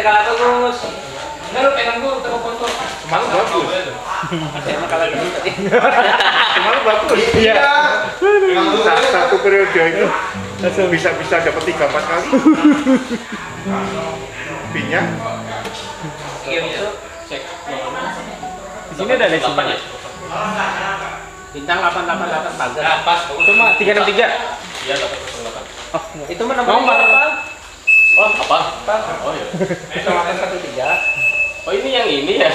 Tidak kalah bagus. Enggak lu pegang dulu tengok foto. Semalam bagus. Kalah dulu tadi. Iya. Satu periode itu bisa-bisa dapat tiga empat kali. Pinya Iya itu cek. Di sini ada lesinnya. ya? Bintang 888 pagar. Nah, pas. Cuma 363. Iya, dapat 08. Oh, Itu mah nomor? Oh, apa? Oh, iya. Itu 813. Oh, ini yang ini ya.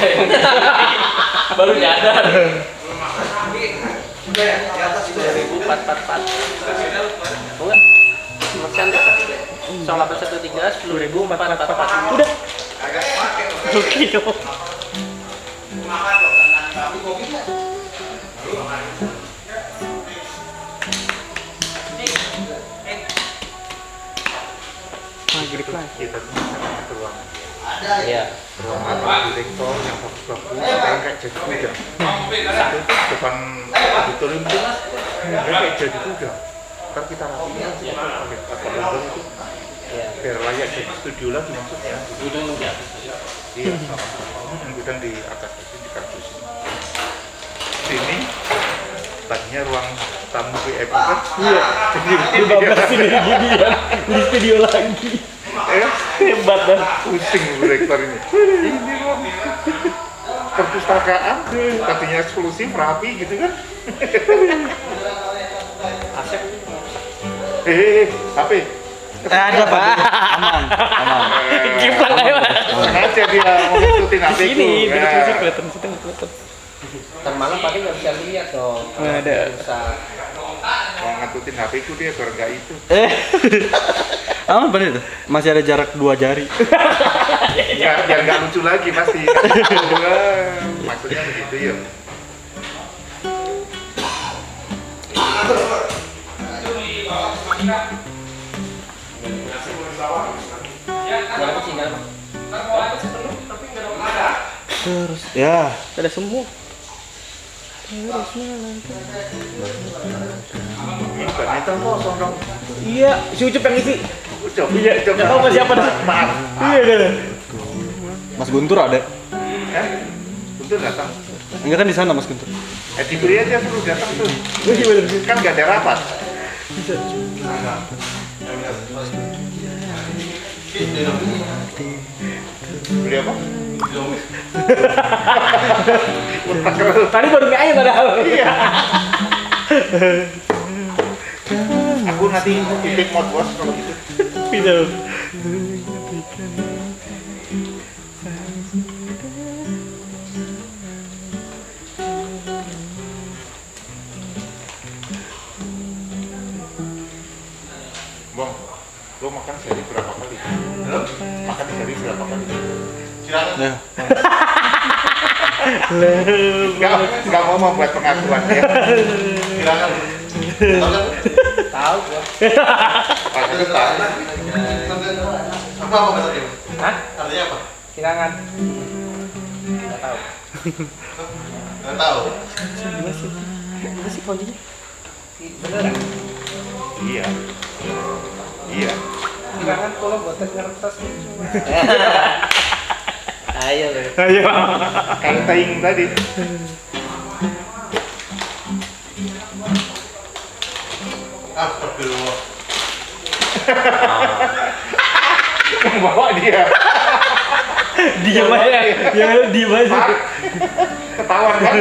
Baru nyadar. 10444. Oh enggak? Persen deh. 0813 10444. Udah. Gokil. Maghrib kita bisa ke ruangan. Iya. Ruangan direktor yang bagus-bagus, sekarang kayak jadi kuda. Itu depan auditorium itu kayak jadi kuda. Ntar kita rapiin pakai pakai logam itu Iya. biar layak jadi studio lagi maksudnya. Udah di atas aja. Iya, gudang di atas itu di kardus. Sini tadinya ruang tamu VIP kan? Iya. Jadi ini gini ya. Di studio lagi. Eh, Hebat dah. pusing bu rektor ini. Ini ruang perpustakaan, tadinya eksklusif, rapi gitu kan? Asep. Eh, HP. ada pak aman aman Kiplak ayo. Sengaja dia mau ngikutin Di HP sini, ku. di Nah, sini kelihatan, situ kelihatan. Malam paling nggak bisa lihat dong. Nggak ada. Bisa. Mau ngikutin HP ku dia nggak itu. eh aman bener itu masih ada jarak dua jari Nggak, biar nggak lucu lagi pasti. Wah, Maksudnya begitu ya. Terus ya Ada semua. Ini badminton kosong dong. Iya, si Ucup yang isi. Ucap, Iya, nggak tahu sama siapa dah. Maaf. Iya kan. Mas Guntur ada Eh, Betul datang. enggak kan di sana Mas Guntur Eh, diberi aja suruh datang tuh. Gue gimana? Kan nggak ada rapat. Beli apa? Tadi baru mie ayam padahal. Iya. Aku nanti titip mod bos kalau gitu. Bisa. Bang, lo makan sehari berapa kali? Makan sehari berapa kali? ya Gak, gak mau membuat pengakuan ya. Tahu gua. Aku tahu. Apa apa maksudnya? Hah? Artinya apa? Silangan. Nggak tahu. Nggak tahu. Mana sih kuncinya? Beneran. Iya. Iya. Silangan kalau buat ngertas Ayo. Ayo. Kayak taing tadi. Astagfirullah. Yang bawa dia. Diam aja. Ya, diam aja. Ketahuan kan?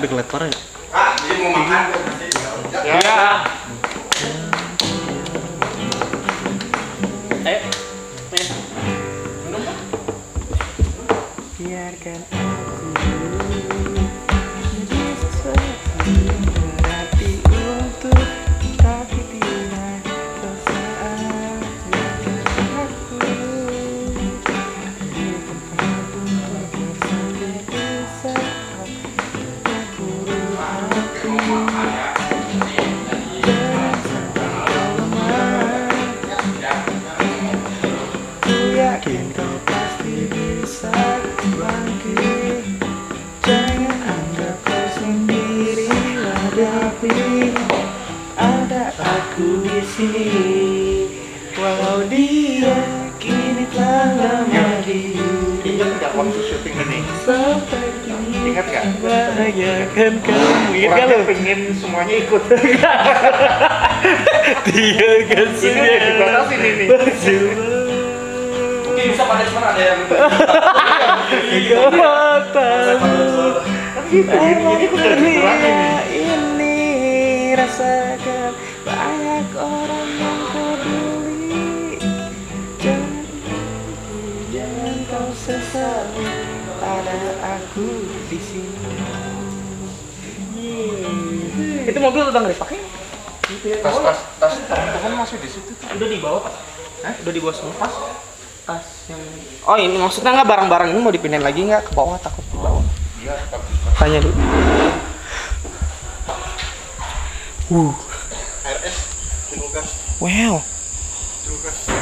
udah parah ya Ah, dia mau makan. Ya. Ayo. Biarkan aku jadi sesuatu berarti untuk tapi tidak perasaan aku di tempat untuk bersama bisa berburu hati jangan sampai kau lemah Ku yakin kau sini Walau dia kini telah lama di Ingat gak waktu syuting ini? Sampai kini Ingat kamu Ingat lo? pengen semuanya ikut Dia gak Ini ini Mungkin bisa pada cuman ada yang Tiga mata ini, ini, kau sesali ada aku di sini. Itu mobil udah nggak dipakai tas tas tas. Teman-teman masih di situ tuh udah dibawa pak? Hah? udah dibawa semua? Tas. Tas yang oh ini maksudnya nggak barang-barang ini mau dipindahin lagi nggak? Ke bawah takut di bawah. Iya tanya dulu. Uh. RS wow Kulkas